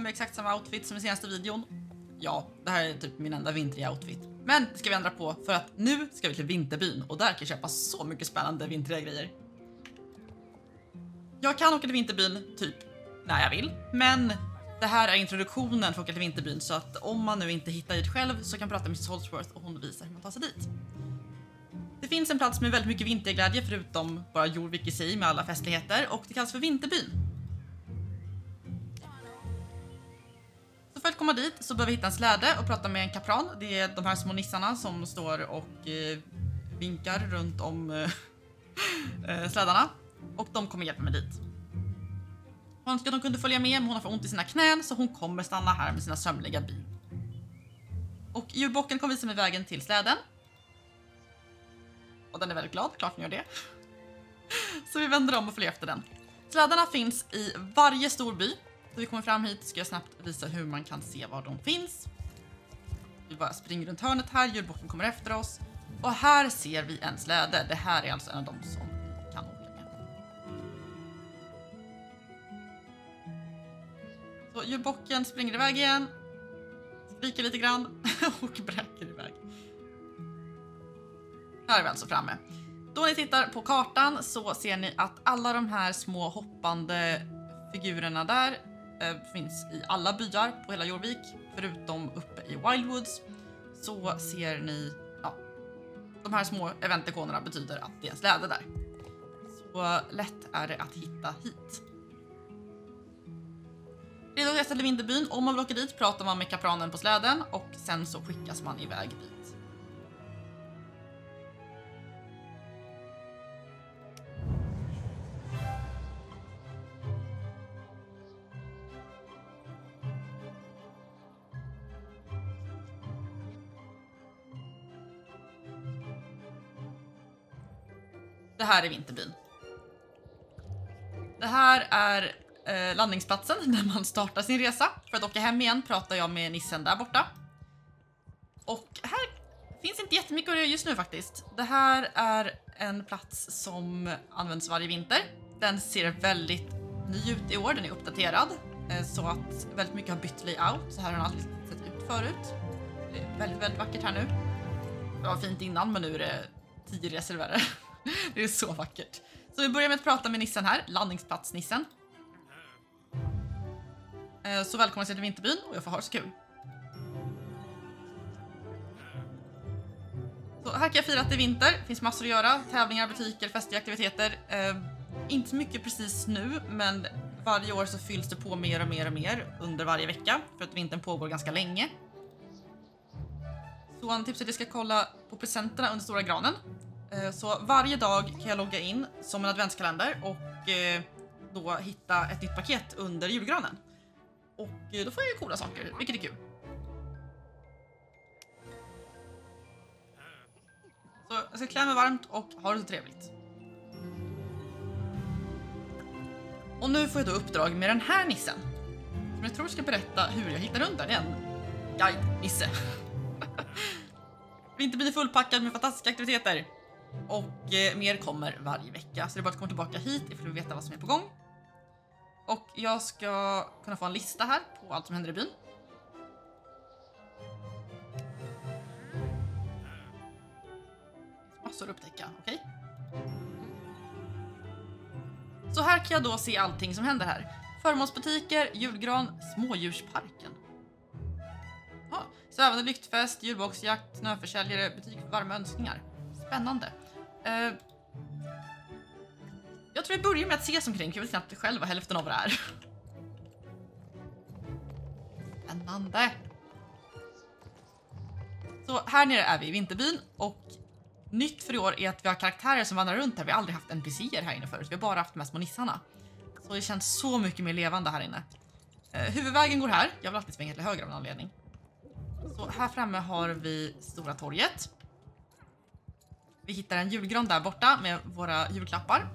mig exakt samma outfit som i senaste videon. Ja, det här är typ min enda vintriga outfit. Men det ska vi ändra på för att nu ska vi till vinterbyn och där kan jag köpa så mycket spännande vintriga grejer. Jag kan åka till vinterbyn typ när jag vill, men det här är introduktionen för att åka till vinterbyn så att om man nu inte hittar dit själv så kan prata med Mrs Holdsworth och hon visar hur man tar sig dit. Det finns en plats med väldigt mycket vinterglädje förutom bara Jorvik i sig med alla festligheter och det kallas för Vinterbyn. För att komma dit så behöver vi hitta en släde och prata med en kapran. Det är de här små nissarna som står och eh, vinkar runt om eh, eh, slädarna och de kommer hjälpa mig dit. Hon önskar att de kunde följa med men hon har för ont i sina knän så hon kommer stanna här med sina sömliga bin. Och djurbocken kommer visa mig vägen till släden och den är väldigt glad, klart den gör det. Så vi vänder om och följer efter den. Slädarna finns i varje stor by. Vi kommer fram hit ska jag snabbt visa hur man kan se var de finns. Vi bara springer runt hörnet här, djurbocken kommer efter oss. Och här ser vi en släde. Det här är alltså en av de som vi kan åka med. Så djurbocken springer iväg igen. Skriker lite grann och bräker iväg. Här är vi alltså framme. Då ni tittar på kartan så ser ni att alla de här små hoppande figurerna där Eh, finns i alla byar på hela Jorvik förutom uppe i Wildwoods. Så ser ni, ja, de här små eventikonerna betyder att det är en släde där. Så lätt är det att hitta hit. Redo att resa till Vinterbyn. Om man vill åka dit pratar man med kapranen på släden och sen så skickas man iväg dit. Det här är Vinterbyn. Det här är eh, landningsplatsen när man startar sin resa. För att åka hem igen pratar jag med nissen där borta. Och här finns inte jättemycket att göra just nu faktiskt. Det här är en plats som används varje vinter. Den ser väldigt ny ut i år, den är uppdaterad. Eh, så att väldigt mycket har bytt layout. Så här har den aldrig sett ut förut. Det är väldigt, väldigt vackert här nu. Det var fint innan men nu är det tio resor värre. Det är så vackert. Så vi börjar med att prata med nissen här, landningsplatsnissen. Eh, Så välkomna till Vinterbyn och jag får ha så kul. Så här kan jag fira att det är vinter, det finns massor att göra. Tävlingar, butiker, festliga aktiviteter. Eh, inte mycket precis nu, men varje år så fylls det på mer och mer och mer under varje vecka för att vintern pågår ganska länge. Så han tipsar att jag ska kolla på presenterna under stora granen. Eh, så varje dag kan jag logga in som en adventskalender och eh, då hitta ett nytt paket under julgranen. Och eh, då får jag ju coola saker, vilket är kul. Så jag ska klä mig varmt och ha det så trevligt. Och nu får jag då uppdrag med den här nissen. Som jag tror ska berätta hur jag hittar runt den. Det är en guide-nisse. Vinterbyn är fullpackad med fantastiska aktiviteter. Och eh, mer kommer varje vecka. Så det är bara att komma tillbaka hit ifall du vill veta vad som är på gång. Och jag ska kunna få en lista här på allt som händer i byn. Massor att upptäcka, okej? Mm. Så här kan jag då se allting som händer här. Förmånsbutiker, julgran, smådjursparken. Ja, svävande lyktfest, julboxjakt, snöförsäljare, butik för varma önskningar. Spännande. Uh, jag tror vi börjar med att se oss omkring, jag vet knappt själv vad hälften av det är. Spännande. Så här nere är vi i Vinterbyn och nytt för i år är att vi har karaktärer som vandrar runt här. Vi har aldrig haft NPCer här inne förut, vi har bara haft de här små nissarna. Så det känns så mycket mer levande här inne. Eh, huvudvägen går här, jag vill alltid svänga till höger av en anledning. Så här framme har vi Stora torget. Vi hittar en julgran där borta med våra julklappar.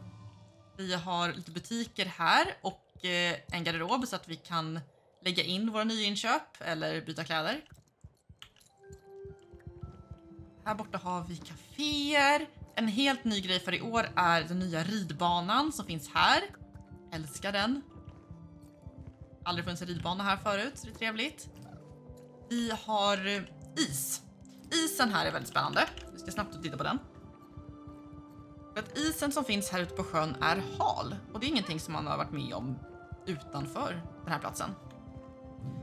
Vi har lite butiker här och eh, en garderob så att vi kan lägga in våra nyinköp eller byta kläder. Här borta har vi kaféer. En helt ny grej för i år är den nya ridbanan som finns här. Älskar den. Aldrig funnits en ridbana här förut, så det är trevligt. Vi har eh, is. Isen här är väldigt spännande. Vi ska snabbt titta på den. För att isen som finns här ute på sjön är hal och det är ingenting som man har varit med om utanför den här platsen.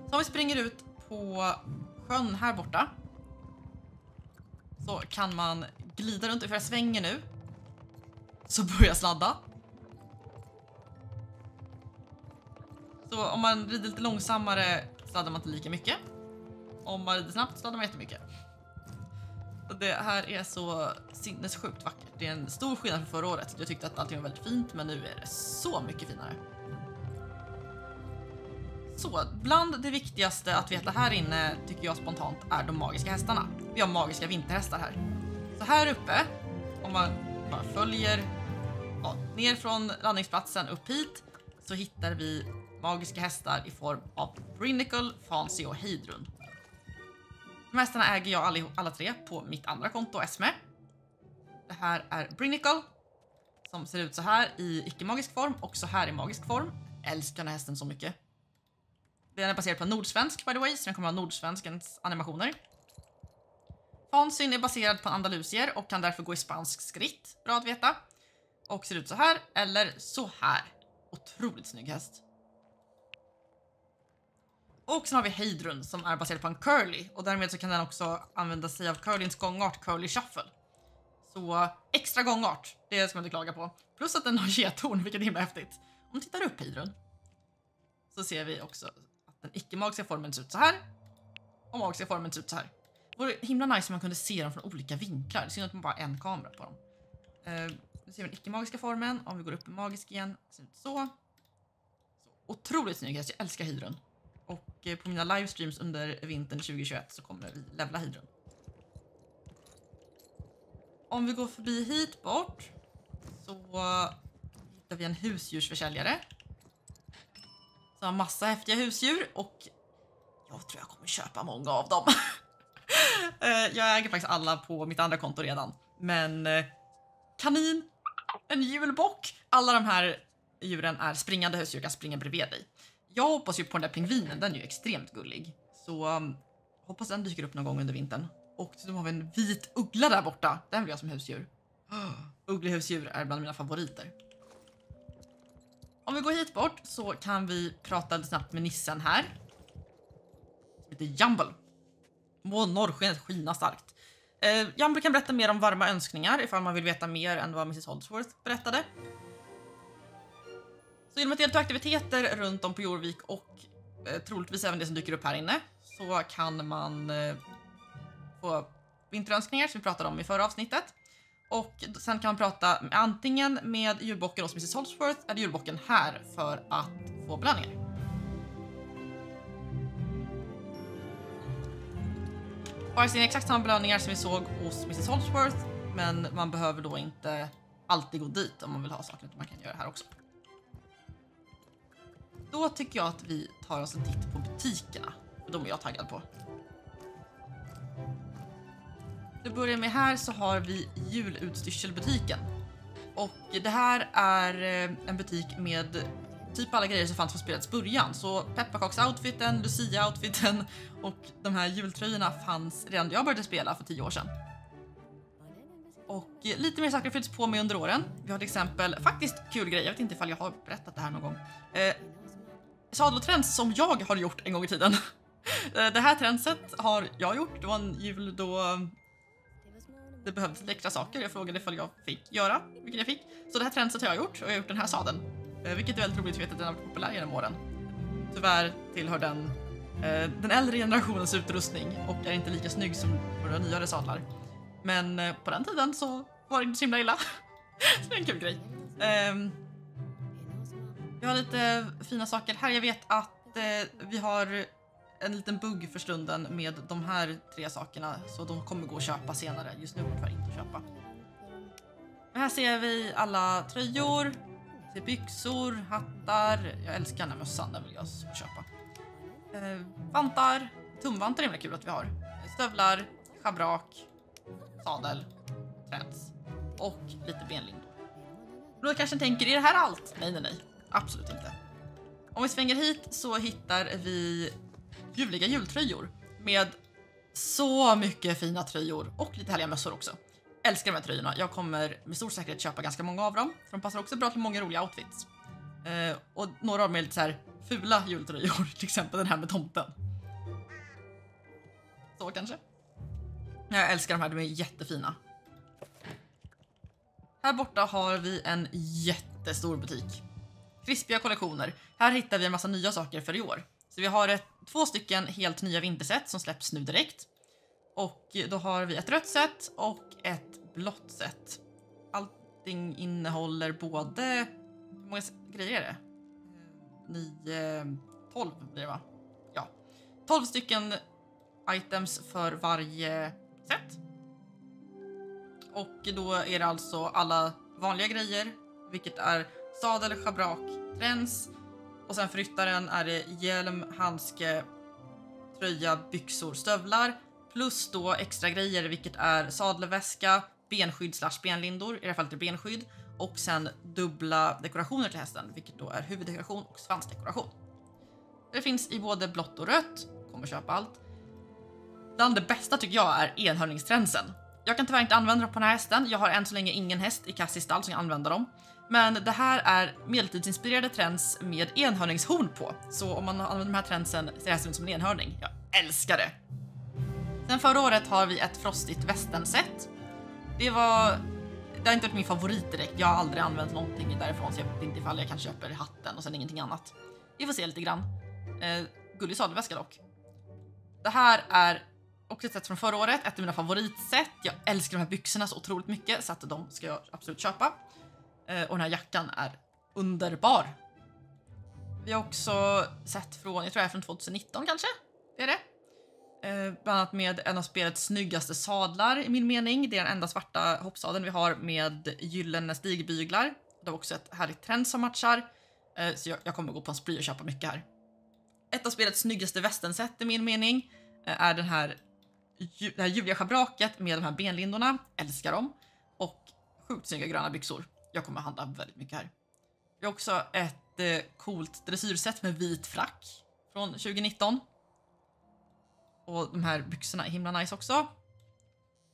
Så om vi springer ut på sjön här borta så kan man glida runt, för jag svänger nu så börjar jag sladda. Så om man rider lite långsammare sladdar man inte lika mycket. Om man rider snabbt sladdar man jättemycket. Det här är så sinnessjukt vackert. Det är en stor skillnad från förra året. Jag tyckte att allting var väldigt fint, men nu är det så mycket finare. Så, bland det viktigaste att veta här inne tycker jag spontant är de magiska hästarna. Vi har magiska vinterhästar här. Så här uppe, om man bara följer ja, ner från landningsplatsen upp hit så hittar vi magiska hästar i form av Brinicle, Fancy och Heidrun. De hästarna äger jag alla, alla tre på mitt andra konto, Esme. Det här är Brinicle som ser ut så här i icke-magisk form och så här i magisk form. älskar den här hästen så mycket. Den är baserad på nordsvensk by the way, så den kommer ha nordsvenskens animationer. Fansin är baserad på andalusier och kan därför gå i spansk skritt. Bra att veta. Och ser ut så här, eller så här. Otroligt snygg häst. Och sen har vi Heidrun som är baserad på en curly och därmed så kan den också använda sig av Curlins gångart curly shuffle. Så extra gångart, det ska man inte klaga på. Plus att den har gethorn, vilket är himla häftigt. Om vi tittar upp Heidrun så ser vi också att den icke-magiska formen ser ut så här och magiska formen ser ut så här. Det vore himla nice om man kunde se dem från olika vinklar. Det synd att man bara har en kamera på dem. Uh, nu ser vi den icke-magiska formen. Om vi går upp i magisk igen, ser ut så. så. Otroligt snygg häst, jag älskar Heidrun. Och eh, på mina livestreams under vintern 2021 så kommer vi levla Hydron. Om vi går förbi hit bort så hittar vi en husdjursförsäljare. Som har massa häftiga husdjur och jag tror jag kommer köpa många av dem. Eh, jag äger faktiskt alla på mitt andra konto redan. Men eh, kanin, en julbock. Alla de här djuren är springande husdjur, kan springa bredvid dig. Jag hoppas ju på den där pingvinen, den är ju extremt gullig. Så um, hoppas den dyker upp någon gång under vintern. Och så har vi en vit uggla där borta. Den vill jag som husdjur. Ugglehusdjur är bland mina favoriter. Om vi går hit bort så kan vi prata lite snabbt med nissen här. Som heter Jumble. Må norrskenet skina starkt. Eh, Jumble kan berätta mer om varma önskningar ifall man vill veta mer än vad Mrs Holdsworth berättade. Så genom att delta i aktiviteter runt om på Jorvik och eh, troligtvis även det som dyker upp här inne så kan man eh, få vinterönskningar som vi pratade om i förra avsnittet. Och sen kan man prata antingen med julbocken hos Mrs Holsworth eller julbocken här för att få belöningar. Faktiskt exakt samma belöningar som vi såg hos Mrs Holsworth men man behöver då inte alltid gå dit om man vill ha saker utan man kan göra det här också. Då tycker jag att vi tar oss en titt på butikerna. De är jag taggad på. Till att börja med här så har vi julutstyrselbutiken. Och det här är eh, en butik med typ alla grejer som fanns från spelets början. Så pepparkaksoutfiten, Lucia-outfiten och de här jultröjorna fanns redan när jag började spela för tio år sedan. Och lite mer saker har fyllts på med under åren. Vi har till exempel, faktiskt kul grej, jag vet inte ifall jag har berättat det här någon gång. Eh, sadel och träns som jag har gjort en gång i tiden. Eh, det här tränset har jag gjort. Det var en jul då det behövdes lite extra saker. Jag frågade ifall jag fick göra, vilket jag fick. Så det här tränset har jag gjort och jag har gjort den här sadeln. Eh, vilket är väldigt roligt, för att den har varit populär genom åren. Tyvärr tillhör den eh, den äldre generationens utrustning och är inte lika snygg som våra nyare sadlar. Men på den tiden så var det inte så himla illa. så det är en kul grej. Ehm, vi har lite fina saker här. Jag vet att eh, vi har en liten bugg för stunden med de här tre sakerna så de kommer gå att köpa senare. Just nu går det inte att köpa. Men här ser vi alla tröjor, ser byxor, hattar. Jag älskar den här mössan, den vill jag köpa. Eh, vantar, tumvantar är himla kul att vi har. Stövlar, schabrak, sadel, träns och lite benlindor. Då kanske ni tänker, är det här allt? Nej, nej, nej. Absolut inte. Om vi svänger hit så hittar vi ljuvliga jultröjor med så mycket fina tröjor och lite härliga mössor också. Älskar de här tröjorna. Jag kommer med stor säkerhet köpa ganska många av dem för de passar också bra till många roliga outfits. Eh, och några av dem är lite så här fula jultröjor, till exempel den här med tomten. Så kanske. Jag älskar de här, de är jättefina. Här borta har vi en jättestor butik. Krispiga kollektioner. Här hittar vi en massa nya saker för i år. Så vi har ett, två stycken helt nya vinterset som släpps nu direkt. Och då har vi ett rött set och ett blått set. Allting innehåller både... Hur många grejer är det? Eh, nio... Tolv blir det va? Ja. Tolv stycken items för varje set. Och då är det alltså alla vanliga grejer, vilket är sadel, schabrak, träns och sen för ryttaren är det hjälm, handske, tröja, byxor, stövlar plus då extra grejer vilket är sadelväska, benskydd slash benlindor, i det här fallet är benskydd och sen dubbla dekorationer till hästen, vilket då är huvuddekoration och svansdekoration. Det finns i både blått och rött, kommer köpa allt. Bland det bästa tycker jag är enhörningstränsen. Jag kan tyvärr inte använda dem på den här hästen. Jag har än så länge ingen häst i Cassis stall som kan använda dem. Men det här är medeltidsinspirerade träns med enhörningshorn på. Så om man använder de här tränsen ser hästen ut som en enhörning. Jag älskar det! Sen förra året har vi ett frostigt västernset. Det var... Det har inte varit min favorit direkt. Jag har aldrig använt någonting därifrån så jag vet inte ifall jag kan köpa hatten och sen ingenting annat. Vi får se lite grann. Eh, gullig sadelväska dock. Det här är också ett set från förra året, ett av mina favoritset. Jag älskar de här byxorna så otroligt mycket så att de ska jag absolut köpa. Eh, och den här jackan är underbar. Vi har också sett från, jag tror det är från 2019 kanske? Det är det. Eh, bland annat med en av spelets snyggaste sadlar i min mening. Det är den enda svarta hoppsadeln vi har med gyllene stigbyglar. Det har också ett härligt trend som matchar. Eh, så jag, jag kommer gå på en spree och köpa mycket här. Ett av spelets snyggaste västensätt i min mening eh, är den här, det här ljuvliga schabraket med de här benlindorna. Älskar dem. Och sjukt snygga gröna byxor. Jag kommer handla väldigt mycket här. Vi har också ett eh, coolt dressyrset med vit frack från 2019. Och de här byxorna är himla nice också.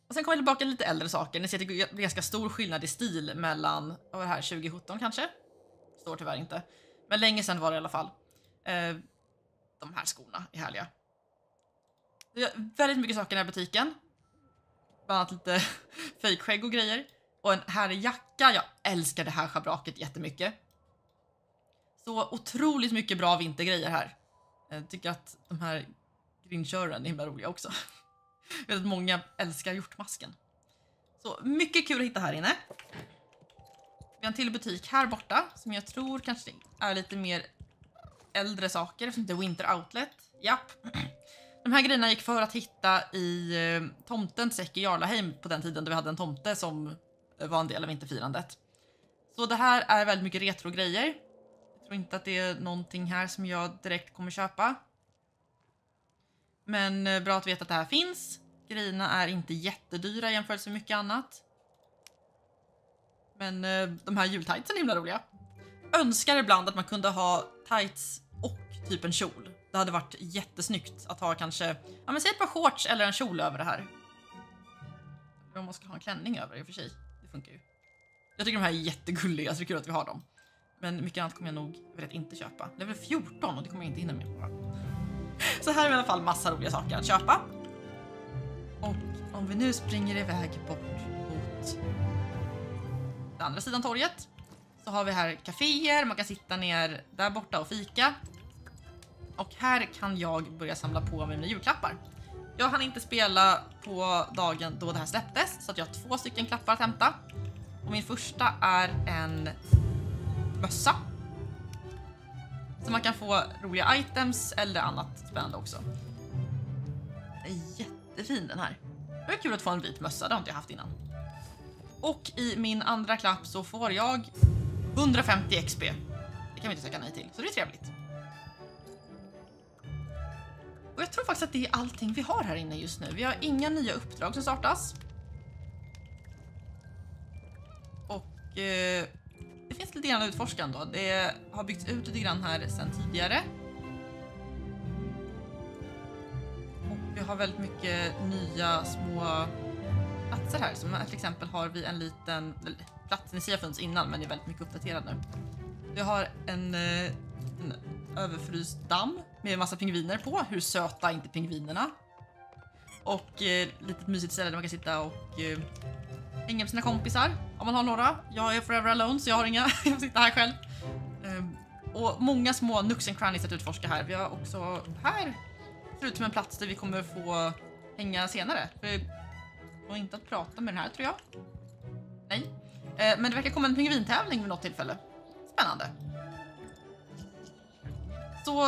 Och sen kommer jag tillbaka lite äldre saker. Ni ser att det är ganska stor skillnad i stil mellan, vad var det här, 2017 kanske? Står tyvärr inte. Men länge sedan var det i alla fall. Eh, de här skorna är härliga. Vi har väldigt mycket saker i den här butiken. Bland annat lite fejkskägg och grejer. Och en härlig jacka. Jag älskar det här schabraket jättemycket. Så otroligt mycket bra vintergrejer här. Jag tycker att de här grinkören är himla roliga också. Jag vet att många älskar hjortmasken. Så mycket kul att hitta här inne. Vi har en till butik här borta som jag tror kanske är lite mer äldre saker som heter Winter Outlet. Japp. De här grejerna gick för att hitta i eh, tomtens säck i Jarlaheim på den tiden då vi hade en tomte som eh, var en del av vinterfirandet. Så det här är väldigt mycket retro-grejer. Jag tror inte att det är någonting här som jag direkt kommer köpa. Men eh, bra att veta att det här finns. Grejerna är inte jättedyra jämfört med mycket annat. Men de här jultightsen är himla roliga. Önskar ibland att man kunde ha tights och typ en kjol. Det hade varit jättesnyggt att ha kanske, ja men säg ett par shorts eller en kjol över det här. Om man ska ha en klänning över i och för sig. Det funkar ju. Jag tycker de här är jättegulliga så det är kul att vi har dem. Men mycket annat kommer jag nog vet, inte köpa. väl 14 och det kommer jag inte hinna med. Så här är i alla fall massa roliga saker att köpa. Och om vi nu springer iväg bort mot den andra sidan torget så har vi här kaféer, man kan sitta ner där borta och fika. Och här kan jag börja samla på mig mina julklappar. Jag hann inte spela på dagen då det här släpptes så att jag har två stycken klappar att hämta. Och min första är en mössa. Så man kan få roliga items eller annat spännande också. Den är jättefin den här. Det är kul att få en vit mössa, det har inte jag haft innan. Och i min andra klapp så får jag 150 XP. Det kan vi inte säga nej till, så det är trevligt. Och jag tror faktiskt att det är allting vi har här inne just nu. Vi har inga nya uppdrag som startas. Och eh, det finns lite grann utforskande då. Det har byggts ut lite grann här sedan tidigare. Och vi har väldigt mycket nya små platser här. Som till exempel har vi en liten... Platsen i sig har funnits innan men är väldigt mycket uppdaterad nu. Vi har en, eh, en överfryst damm med en massa pingviner på. Hur söta är inte pingvinerna? Och eh, litet mysigt ställe där man kan sitta och eh, hänga med sina kompisar om man har några. Jag är forever alone så jag har inga, jag får sitta här själv. Ehm, och många små nooks and crannies att utforska här. Vi har också här ser ut som en plats där vi kommer få hänga senare. För och inte att prata med den här tror jag. Nej. Eh, men det verkar komma en pingvintävling vid något tillfälle. Spännande. Så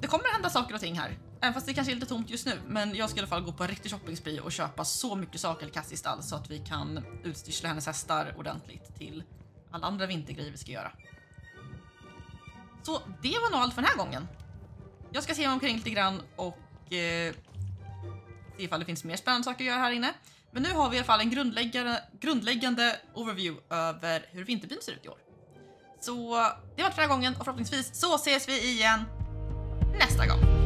det kommer hända saker och ting här. Även fast det kanske är lite tomt just nu. Men jag ska i alla fall gå på en riktig shopping och köpa så mycket saker till Cassie stall så att vi kan utstyrsla hennes hästar ordentligt till alla andra vintergrejer vi ska göra. Så det var nog allt för den här gången. Jag ska se mig omkring lite grann och eh, se ifall det finns mer spännande saker att göra här inne. Men nu har vi i alla fall en grundläggande, grundläggande overview över hur vinterbyn ser ut i år. Så det var allt för den här gången och förhoppningsvis så ses vi igen nästa gång.